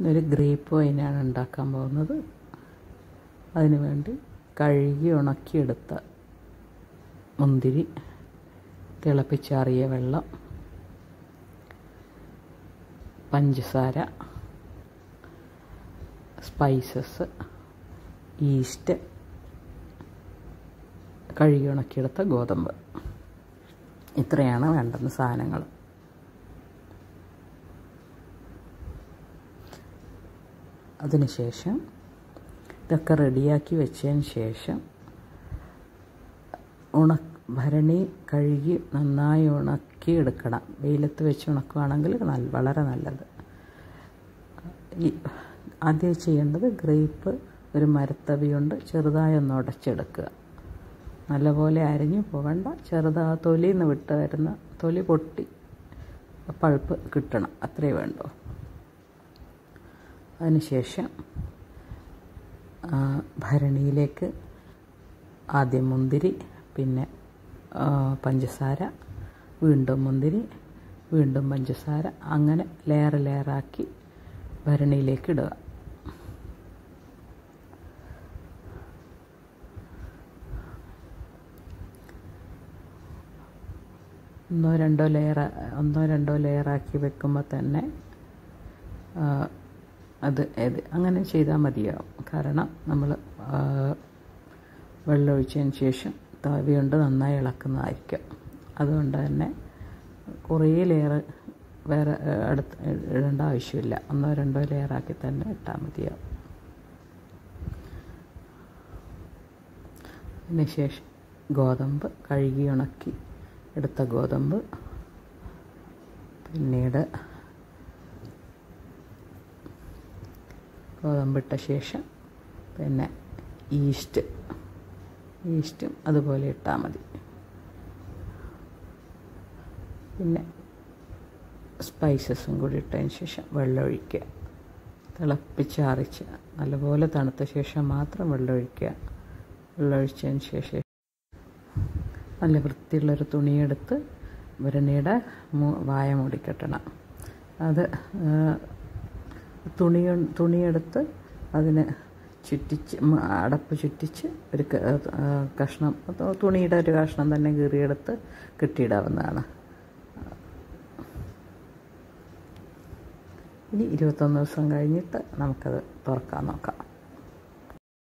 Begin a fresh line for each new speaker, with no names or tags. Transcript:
ഇന്നൊരു ഗ്രേപ്പ് വൈനാണ് ഉണ്ടാക്കാൻ പോകുന്നത്. അതിന് വേണ്ടി കഴുകി ഉണക്കിയെടുത്ത മുന്തിരി തിളപ്പിച്ചാറിയ വെള്ളം പഞ്ചസാര സ്പൈസസ് ഈസ്റ്റ് കഴുകി ഉണക്കിയെടുത്ത ഗോതമ്പ്. ഇത്രയാണ് വേണ്ടുന്ന സാധനങ്ങൾ. അതിനുശേഷം ഇതൊക്കെ റെഡിയാക്കി വെച്ചതിന് ശേഷം ഉണ ഭരണി കഴുകി നന്നായി ഉണക്കി എടുക്കണം. വെയിലത്ത് വെച്ച് ഉണക്കുകയാണെങ്കിൽ നല്ല വളരെ നല്ലത്. ഈ ആദ്യം ചെയ്യേണ്ടത് ഗ്രേപ്പ് ഒരു മരത്തവി കൊണ്ട് ചെറുതായി ഒന്ന് ഉടച്ചെടുക്കുക. നല്ലപോലെ അരിഞ്ഞു പോകണ്ട. ചെറുതാ തൊലിയിൽ നിന്ന് വിട്ട് വരുന്ന തൊലി പൊട്ടി പഴുപ്പ് കിട്ടണം. അത്രയേ വേണ്ടൂ. അതിനുശേഷം ഭരണിയിലേക്ക് ആദ്യം മുന്തിരി പിന്നെ പഞ്ചസാര വീണ്ടും മുന്തിരി വീണ്ടും പഞ്ചസാര അങ്ങനെ ലെയർ ലെയറാക്കി ഭരണിയിലേക്ക് ഇടുക. ഒന്നോ രണ്ടോ ലെയർ ഒന്നോ രണ്ടോ ലെയറാക്കി വെക്കുമ്പോൾ തന്നെ അത് ഏത് അങ്ങനെ ചെയ്താൽ മതിയാവും. കാരണം നമ്മൾ വെള്ളമൊഴിച്ചതിന് ശേഷം തവി കൊണ്ട് നന്നായി ഇളക്കുന്നതായിരിക്കും. അതുകൊണ്ട് തന്നെ കുറേ ലെയർ വേറെ അടുത്ത് ഇടേണ്ട ആവശ്യമില്ല. ഒന്നോ രണ്ടോ ലെയറാക്കി തന്നെ ഇട്ടാൽ മതിയാവും. അതിന് ശേഷം ഗോതമ്പ് കഴുകി ഉണക്കി എടുത്ത ഗോതമ്പ് പിന്നീട് ഗോതമ്പിട്ട ശേഷം പിന്നെ ഈസ്റ്റ്. ഈസ്റ്റും അതുപോലെ ഇട്ടാൽ മതി. പിന്നെ സ്പൈസസും കൂടി ഇട്ടതിന് ശേഷം വെള്ളമൊഴിക്കുക. തിളപ്പിച്ചാറിച്ച് നല്ലപോലെ തണുത്ത ശേഷം മാത്രം വെള്ളമൊഴിക്കുക. വെള്ളമൊഴിച്ചതിന് ശേഷം നല്ല വൃത്തിയുള്ളൊരു തുണിയെടുത്ത് ഭരണിയുടെ വായ മൂടിക്കെട്ടണം. അത് തുണി തുണിയെടുത്ത് അതിനെ ചുറ്റിച്ച് അടപ്പ് ചുറ്റിച്ച് ഒരു കഷ്ണം തുണിയുടെ ഒരു കഷ്ണം തന്നെ കീറിയെടുത്ത് കെട്ടിയിടാവുന്നതാണ്. ഇനി ഇരുപത്തൊന്ന് ദിവസം കഴിഞ്ഞിട്ട് നമുക്കത് തുറക്കാൻ നോക്കാം.